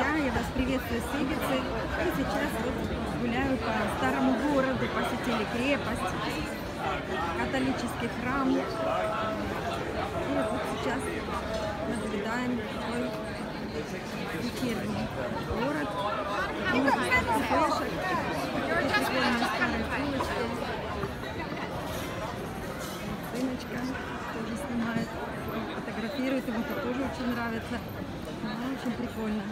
я вас приветствую с Ибицы. И сейчас вот гуляю по старому городу, посетили крепость, католический храм. И вот сейчас наблюдаем такой вечерний город. Много кафешек, старые улочки. Сыночка тоже снимает, фотографирует, ему это тоже очень нравится. Ну, очень прикольно.